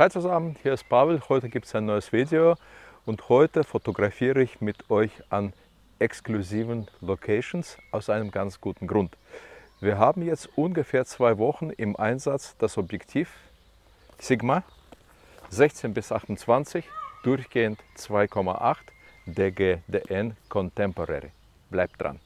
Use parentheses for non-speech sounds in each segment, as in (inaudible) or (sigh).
Hi zusammen, hier ist Pavel. Heute gibt es ein neues Video und heute fotografiere ich mit euch an exklusiven Locations aus einem ganz guten Grund. Wir haben jetzt ungefähr zwei Wochen im Einsatz das Objektiv Sigma 16 bis 28, durchgehend 2,8 DGDN Contemporary. Bleibt dran.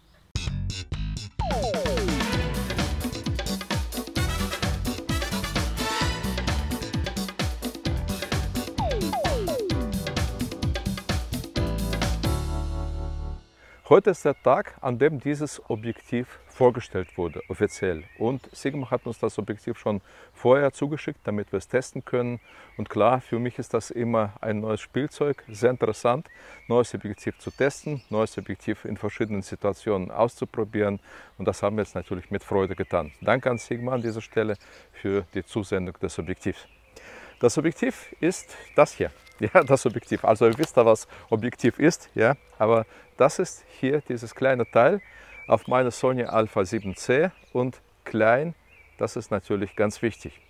Heute ist der Tag, an dem dieses Objektiv vorgestellt wurde, offiziell. Und Sigma hat uns das Objektiv schon vorher zugeschickt, damit wir es testen können. Und klar, für mich ist das immer ein neues Spielzeug, sehr interessant, neues Objektiv zu testen, neues Objektiv in verschiedenen Situationen auszuprobieren. Und das haben wir jetzt natürlich mit Freude getan. Danke an Sigma an dieser Stelle für die Zusendung des Objektivs. Das Objektiv ist das hier. (laughs) Ja, das Objektiv. Also ihr wisst ja, was Objektiv ist, ja, aber das ist hier dieses kleine Teil auf meiner Sony Alpha 7C und klein, das ist natürlich ganz wichtig.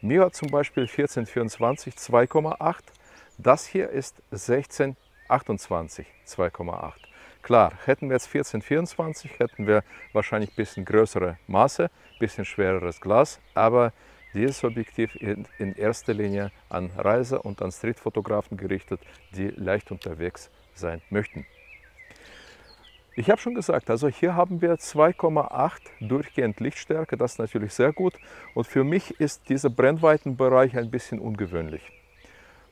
Mir hat zum Beispiel 1424 2,8, das hier ist 1628 2,8. Klar, hätten wir jetzt 1424, hätten wir wahrscheinlich ein bisschen größere Maße, ein bisschen schwereres Glas, aber dieses Objektiv ist in erster Linie an Reise- und an Streetfotografen gerichtet, die leicht unterwegs sein möchten. Ich habe schon gesagt, also hier haben wir 2,8 durchgehend Lichtstärke, das ist natürlich sehr gut. Und für mich ist dieser Brennweitenbereich ein bisschen ungewöhnlich.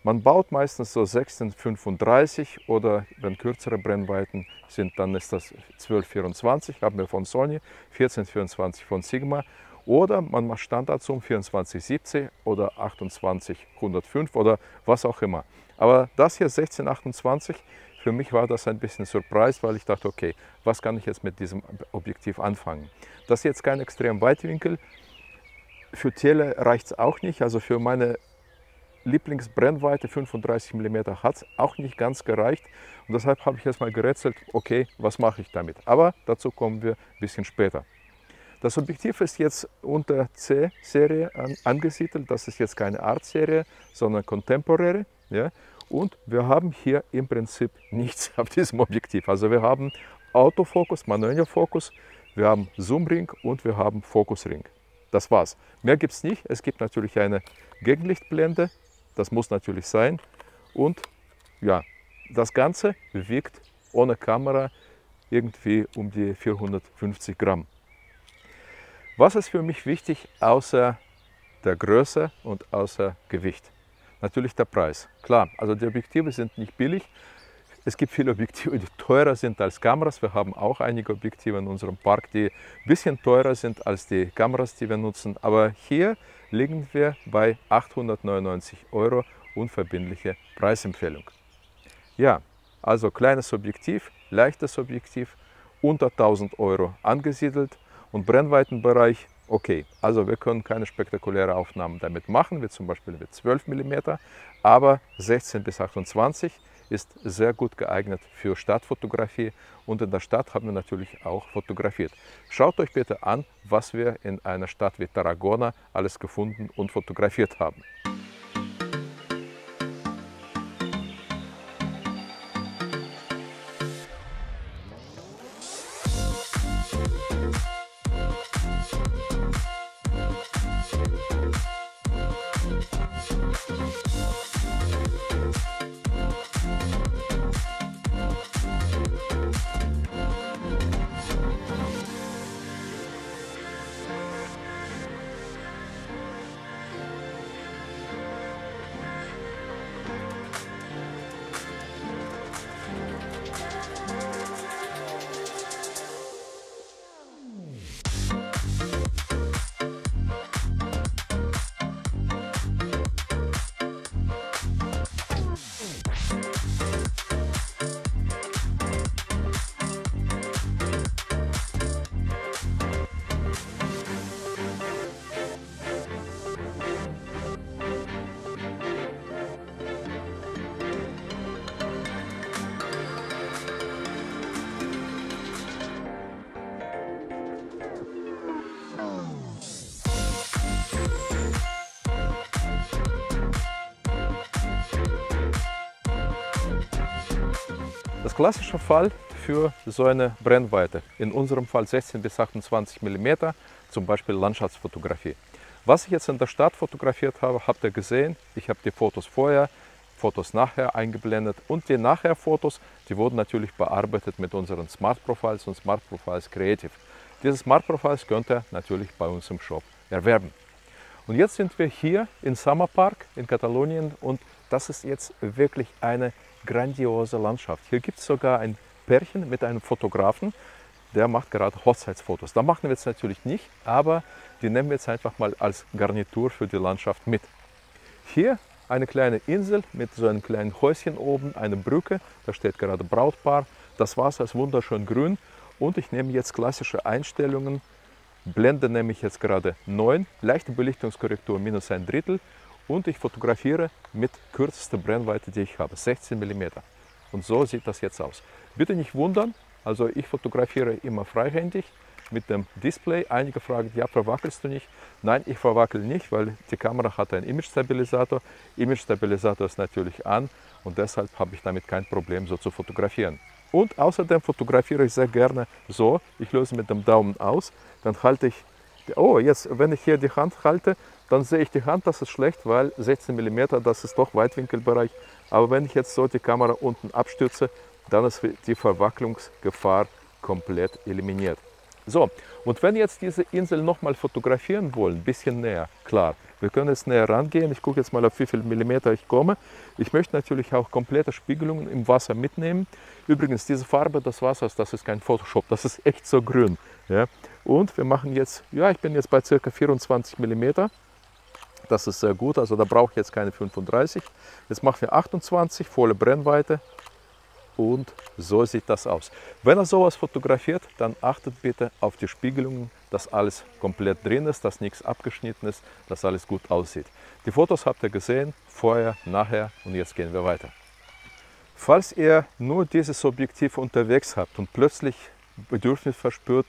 Man baut meistens so 1635 oder wenn kürzere Brennweiten sind, dann ist das 1224, haben wir von Sony, 1424 von Sigma oder man macht Standardzoom 2470 oder 2805 oder was auch immer. Aber das hier 1628, für mich war das ein bisschen Surprise, weil ich dachte, okay, was kann ich jetzt mit diesem Objektiv anfangen? Das ist jetzt kein extrem Weitwinkel. Für Tele reicht es auch nicht. Also für meine Lieblingsbrennweite 35 mm hat es auch nicht ganz gereicht. Und deshalb habe ich jetzt mal gerätselt, okay, was mache ich damit? Aber dazu kommen wir ein bisschen später. Das Objektiv ist jetzt unter C-Serie an, angesiedelt. Das ist jetzt keine Art-Serie, sondern Contemporary. Ja? Und wir haben hier im Prinzip (laughs) nichts auf diesem Objektiv. Also wir haben Autofokus, manueller Fokus, wir haben Zoomring und wir haben Fokusring. Das war's. Mehr gibt es nicht. Es gibt natürlich eine Gegenlichtblende. Das muss natürlich sein. Und ja, das Ganze wiegt ohne Kamera irgendwie um die 450 Gramm. Was ist für mich wichtig außer der Größe und außer Gewicht? Natürlich der Preis. Klar, also die Objektive sind nicht billig. Es gibt viele Objektive, die teurer sind als Kameras. Wir haben auch einige Objektive in unserem Park, die ein bisschen teurer sind als die Kameras, die wir nutzen. Aber hier liegen wir bei 899 Euro unverbindliche Preisempfehlung. Ja, also kleines Objektiv, leichtes Objektiv, unter 1000 Euro angesiedelt und Brennweitenbereich, okay, also wir können keine spektakuläre Aufnahmen damit machen, wie zum Beispiel mit 12 mm, aber 16 bis 28 ist sehr gut geeignet für Stadtfotografie und in der Stadt haben wir natürlich auch fotografiert. Schaut euch bitte an, was wir in einer Stadt wie Tarragona alles gefunden und fotografiert haben. Das klassische Fall für so eine Brennweite, in unserem Fall 16 bis 28 mm, zum Beispiel Landschaftsfotografie. Was ich jetzt in der Stadt fotografiert habe, habt ihr gesehen. Ich habe die Fotos vorher, Fotos nachher eingeblendet und die Nachher-Fotos, die wurden natürlich bearbeitet mit unseren Smart Profiles und Smart Profiles Creative. Diese Smart Profiles könnt ihr natürlich bei uns im Shop erwerben. Und jetzt sind wir hier in Summer Park in Katalonien und das ist jetzt wirklich eine grandiose Landschaft. Hier gibt es sogar ein Pärchen mit einem Fotografen, der macht gerade Hochzeitsfotos. Da machen wir jetzt natürlich nicht, aber die nehmen wir jetzt einfach mal als Garnitur für die Landschaft mit. Hier eine kleine Insel mit so einem kleinen Häuschen oben, eine Brücke, da steht gerade Brautpaar. Das Wasser ist wunderschön grün und ich nehme jetzt klassische Einstellungen, blende nämlich jetzt gerade 9, leichte Belichtungskorrektur minus ein Drittel und ich fotografiere mit kürzester Brennweite, die ich habe, 16 mm. Und so sieht das jetzt aus. Bitte nicht wundern, also ich fotografiere immer freihändig mit dem Display. Einige fragen, ja, verwackelst du nicht? Nein, ich verwackel nicht, weil die Kamera hat einen Image-Stabilisator. Image-Stabilisator ist natürlich an und deshalb habe ich damit kein Problem, so zu fotografieren. Und außerdem fotografiere ich sehr gerne so. Ich löse mit dem Daumen aus, dann halte ich, oh, jetzt, wenn ich hier die Hand halte, dann sehe ich die Hand, das ist schlecht, weil 16 mm, das ist doch Weitwinkelbereich. Aber wenn ich jetzt so die Kamera unten abstürze, dann ist die Verwacklungsgefahr komplett eliminiert. So, und wenn jetzt diese Insel nochmal fotografieren wollen, ein bisschen näher, klar, wir können jetzt näher rangehen. Ich gucke jetzt mal, auf wie viel Millimeter ich komme. Ich möchte natürlich auch komplette Spiegelungen im Wasser mitnehmen. Übrigens, diese Farbe des Wassers, das ist kein Photoshop, das ist echt so grün. Ja? Und wir machen jetzt, ja, ich bin jetzt bei ca. 24 Millimeter. Das ist sehr gut, also da brauche ich jetzt keine 35. Jetzt machen wir 28, volle Brennweite und so sieht das aus. Wenn ihr sowas fotografiert, dann achtet bitte auf die Spiegelungen, dass alles komplett drin ist, dass nichts abgeschnitten ist, dass alles gut aussieht. Die Fotos habt ihr gesehen, vorher, nachher und jetzt gehen wir weiter. Falls ihr nur dieses Objektiv unterwegs habt und plötzlich Bedürfnis verspürt,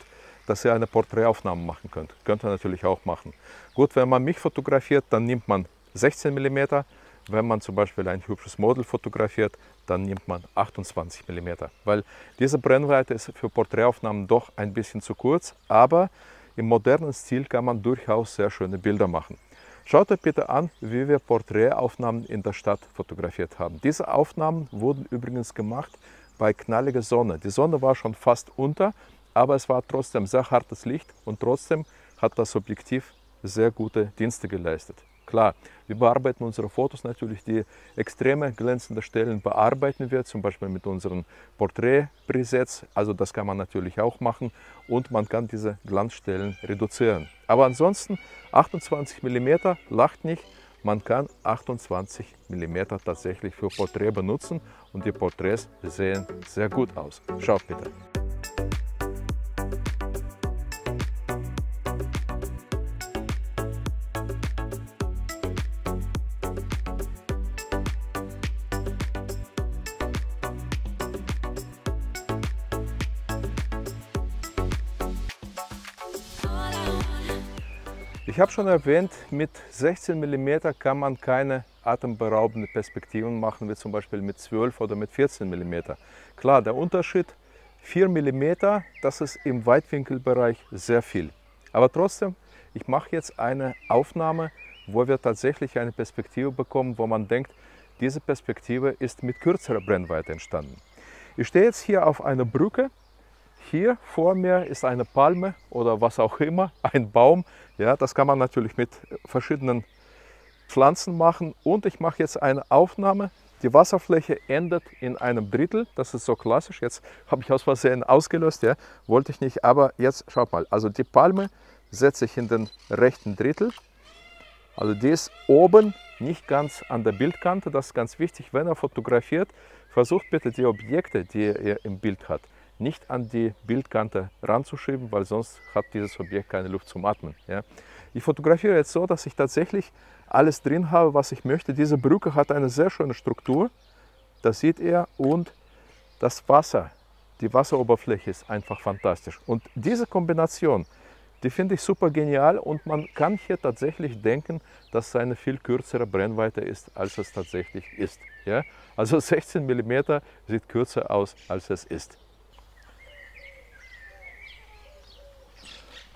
dass ihr eine Porträtaufnahme machen könnt, könnt ihr natürlich auch machen. Gut, wenn man mich fotografiert, dann nimmt man 16 mm, wenn man zum Beispiel ein hübsches Model fotografiert, dann nimmt man 28 mm, weil diese Brennweite ist für Porträtaufnahmen doch ein bisschen zu kurz, aber im modernen Stil kann man durchaus sehr schöne Bilder machen. Schaut euch bitte an, wie wir Porträtaufnahmen in der Stadt fotografiert haben. Diese Aufnahmen wurden übrigens gemacht bei knalliger Sonne. Die Sonne war schon fast unter, aber es war trotzdem sehr hartes Licht und trotzdem hat das Objektiv sehr gute Dienste geleistet. Klar, wir bearbeiten unsere Fotos natürlich, die extreme glänzende Stellen bearbeiten wir, zum Beispiel mit unseren Porträtpresets, also das kann man natürlich auch machen und man kann diese Glanzstellen reduzieren. Aber ansonsten 28 mm lacht nicht, man kann 28 mm tatsächlich für Porträt benutzen und die Porträts sehen sehr gut aus. Schaut bitte. Ich habe schon erwähnt, mit 16 mm kann man keine atemberaubende Perspektiven machen, wie zum Beispiel mit 12 oder mit 14 mm. Klar, der Unterschied 4 mm, das ist im Weitwinkelbereich sehr viel. Aber trotzdem, ich mache jetzt eine Aufnahme, wo wir tatsächlich eine Perspektive bekommen, wo man denkt, diese Perspektive ist mit kürzerer Brennweite entstanden. Ich stehe jetzt hier auf einer Brücke hier vor mir ist eine Palme oder was auch immer, ein Baum. Ja, das kann man natürlich mit verschiedenen Pflanzen machen. Und ich mache jetzt eine Aufnahme. Die Wasserfläche endet in einem Drittel. Das ist so klassisch. Jetzt habe ich aus Versehen ausgelöst. Ja, wollte ich nicht. Aber jetzt schaut mal. Also die Palme setze ich in den rechten Drittel. Also die ist oben nicht ganz an der Bildkante. Das ist ganz wichtig. Wenn er fotografiert, versucht bitte die Objekte, die ihr im Bild habt, nicht an die Bildkante ranzuschieben, weil sonst hat dieses Objekt keine Luft zum Atmen. Ja. Ich fotografiere jetzt so, dass ich tatsächlich alles drin habe, was ich möchte. Diese Brücke hat eine sehr schöne Struktur, das seht ihr, und das Wasser, die Wasseroberfläche ist einfach fantastisch. Und diese Kombination Die finde ich super genial und man kann hier tatsächlich denken, dass es eine viel kürzere Brennweite ist, als es tatsächlich ist. Ja? Also 16 mm sieht kürzer aus, als es ist.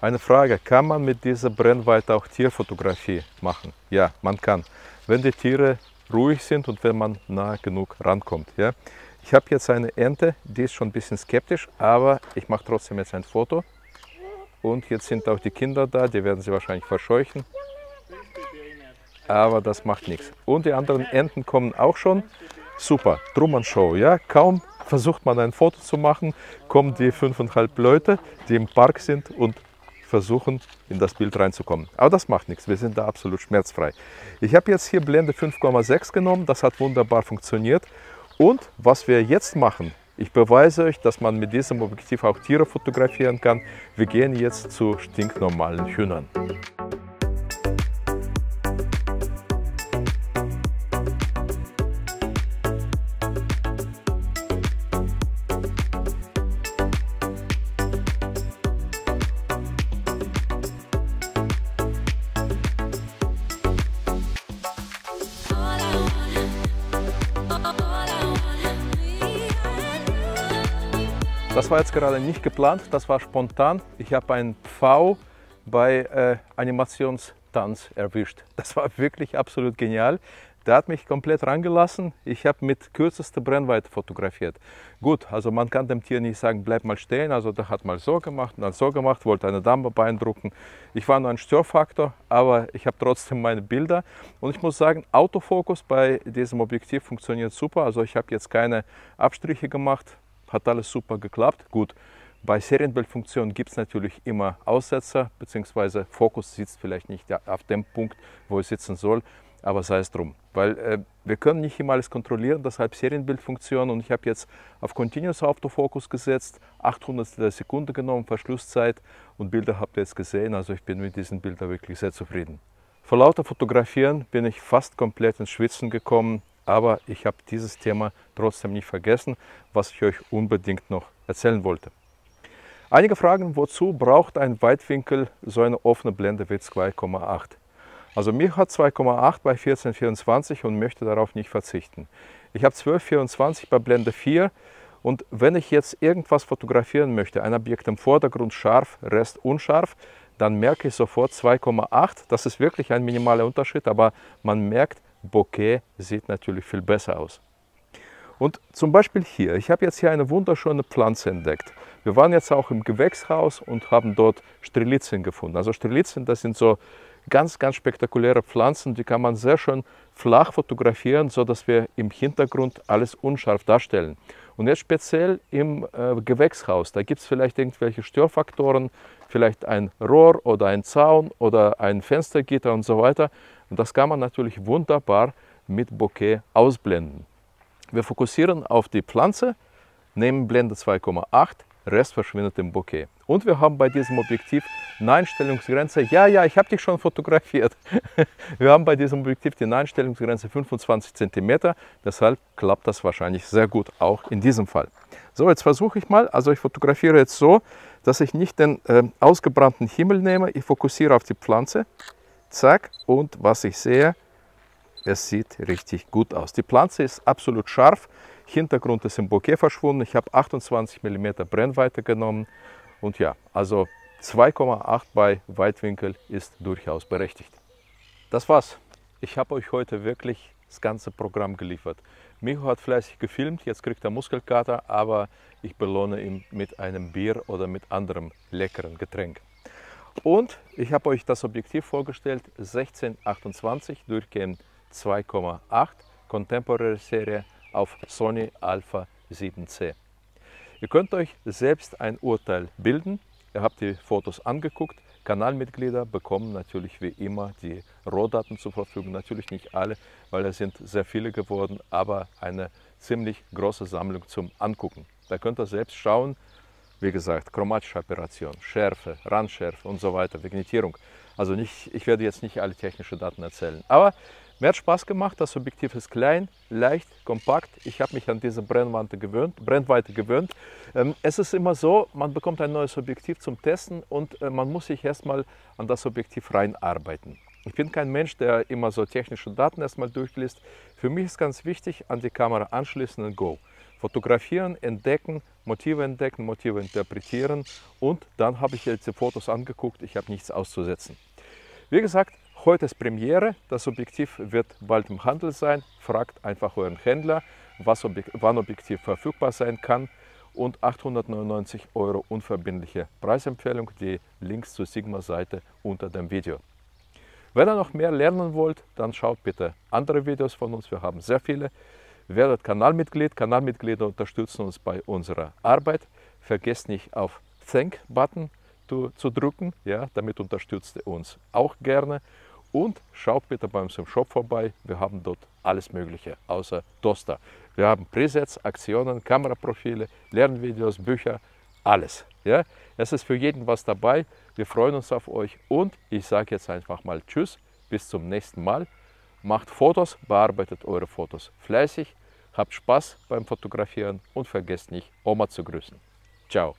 Eine Frage, kann man mit dieser Brennweite auch Tierfotografie machen? Ja, man kann, wenn die Tiere ruhig sind und wenn man nah genug rankommt. Ja? Ich habe jetzt eine Ente, die ist schon ein bisschen skeptisch, aber ich mache trotzdem jetzt ein Foto. Und jetzt sind auch die Kinder da, die werden sie wahrscheinlich verscheuchen. Aber das macht nichts. Und die anderen Enten kommen auch schon. Super, Truman Show, ja. Kaum versucht man ein Foto zu machen, kommen die fünfeinhalb Leute, die im Park sind und versuchen, in das Bild reinzukommen. Aber das macht nichts, wir sind da absolut schmerzfrei. Ich habe jetzt hier Blende 5,6 genommen, das hat wunderbar funktioniert. Und was wir jetzt machen, ich beweise euch, dass man mit diesem Objektiv auch Tiere fotografieren kann. Wir gehen jetzt zu stinknormalen Hühnern. Das war jetzt gerade nicht geplant, das war spontan. Ich habe einen Pfau bei äh, Animationstanz erwischt. Das war wirklich absolut genial. Der hat mich komplett rangelassen. Ich habe mit kürzester Brennweite fotografiert. Gut, also man kann dem Tier nicht sagen, bleib mal stehen. Also der hat mal so gemacht und dann so gemacht, wollte eine Dame beeindrucken. Ich war nur ein Störfaktor, aber ich habe trotzdem meine Bilder. Und ich muss sagen, Autofokus bei diesem Objektiv funktioniert super. Also ich habe jetzt keine Abstriche gemacht hat alles super geklappt. Gut, bei Serienbildfunktion gibt es natürlich immer Aussetzer, beziehungsweise Fokus sitzt vielleicht nicht auf dem Punkt, wo es sitzen soll, aber sei es drum. Weil äh, wir können nicht immer alles kontrollieren, deshalb Serienbildfunktion und ich habe jetzt auf Continuous Autofokus gesetzt, 800 der Sekunde genommen, Verschlusszeit und Bilder habt ihr jetzt gesehen, also ich bin mit diesen Bildern wirklich sehr zufrieden. Vor lauter Fotografieren bin ich fast komplett ins Schwitzen gekommen. Aber ich habe dieses Thema trotzdem nicht vergessen, was ich euch unbedingt noch erzählen wollte. Einige Fragen, wozu braucht ein Weitwinkel so eine offene Blende wie 2,8? Also mir hat 2,8 bei 1424 und möchte darauf nicht verzichten. Ich habe 1224 bei Blende 4 und wenn ich jetzt irgendwas fotografieren möchte, ein Objekt im Vordergrund scharf, Rest unscharf, dann merke ich sofort 2,8. Das ist wirklich ein minimaler Unterschied, aber man merkt, Bokeh sieht natürlich viel besser aus. Und zum Beispiel hier, ich habe jetzt hier eine wunderschöne Pflanze entdeckt. Wir waren jetzt auch im Gewächshaus und haben dort Strelitzien gefunden. Also Strelitzien, das sind so ganz, ganz spektakuläre Pflanzen, die kann man sehr schön flach fotografieren, sodass wir im Hintergrund alles unscharf darstellen. Und jetzt speziell im äh, Gewächshaus, da gibt es vielleicht irgendwelche Störfaktoren, vielleicht ein Rohr oder ein Zaun oder ein Fenstergitter und so weiter. Und das kann man natürlich wunderbar mit Bokeh ausblenden. Wir fokussieren auf die Pflanze, nehmen Blende 2,8, Rest verschwindet im Bokeh. Und wir haben bei diesem Objektiv eine Einstellungsgrenze, ja, ja, ich habe dich schon (laughs) fotografiert. wir haben bei diesem Objektiv die Einstellungsgrenze 25 cm, deshalb klappt das wahrscheinlich sehr gut, auch in diesem Fall. So, jetzt versuche ich mal, also ich fotografiere jetzt so, dass ich nicht den äh, ausgebrannten Himmel nehme, ich fokussiere auf die Pflanze Zack, und was ich sehe, es sieht richtig gut aus. Die Pflanze ist absolut scharf, Hintergrund ist im Bouquet verschwunden. Ich habe 28 mm Brennweite genommen und ja, also 2,8 bei Weitwinkel ist durchaus berechtigt. Das war's. Ich habe euch heute wirklich das ganze Programm geliefert. Micho hat fleißig gefilmt, jetzt kriegt er Muskelkater, aber ich belohne ihn mit einem Bier oder mit anderem leckeren Getränk. Und ich habe euch das Objektiv vorgestellt, 1628 durchgehend 2,8 Contemporary Serie auf Sony Alpha 7C. Ihr könnt euch selbst ein Urteil bilden. Ihr habt die Fotos angeguckt. Kanalmitglieder bekommen natürlich wie immer die Rohdaten zur Verfügung. Natürlich nicht alle, weil es sind sehr viele geworden, aber eine ziemlich große Sammlung zum Angucken. Da könnt ihr selbst schauen, wie gesagt, chromatische Operation, Schärfe, Randschärfe und so weiter, Vignettierung. Also nicht, ich werde jetzt nicht alle technischen Daten erzählen. Aber Mir hat Spaß gemacht, das Objektiv ist klein, leicht, kompakt. Ich habe mich an diese Brennweite gewöhnt. Brennweite gewöhnt. Ähm, es ist immer so, man bekommt ein neues Objektiv zum Testen und äh, man muss sich erstmal an das Objektiv reinarbeiten. Ich bin kein Mensch, der immer so technische Daten erstmal durchliest. Für mich ist ganz wichtig, an die Kamera anschließen und go. Fotografieren, entdecken, Motive entdecken, Motive interpretieren und dann habe ich jetzt die Fotos angeguckt, ich habe nichts auszusetzen. Wie gesagt, Heute ist Premiere, das Objektiv wird bald im Handel sein. Fragt einfach euren Händler, was Objek wann Objektiv verfügbar sein kann. Und 899 Euro unverbindliche Preisempfehlung, die Links zur Sigma-Seite unter dem Video. Wenn ihr noch mehr lernen wollt, dann schaut bitte andere Videos von uns. Wir haben sehr viele. Werdet Kanalmitglied. Kanalmitglieder unterstützen uns bei unserer Arbeit. Vergesst nicht auf Thank-Button zu, zu drücken. Ja, damit unterstützt ihr uns auch gerne. Und schaut bitte bei uns im Shop vorbei. Wir haben dort alles Mögliche außer Toaster. Wir haben Presets, Aktionen, Kameraprofile, Lernvideos, Bücher, alles. Ja? Es ist für jeden was dabei. Wir freuen uns auf euch und ich sage jetzt einfach mal Tschüss, bis zum nächsten Mal. Macht Fotos, bearbeitet eure Fotos fleißig, habt Spaß beim Fotografieren und vergesst nicht, Oma zu grüßen. Ciao.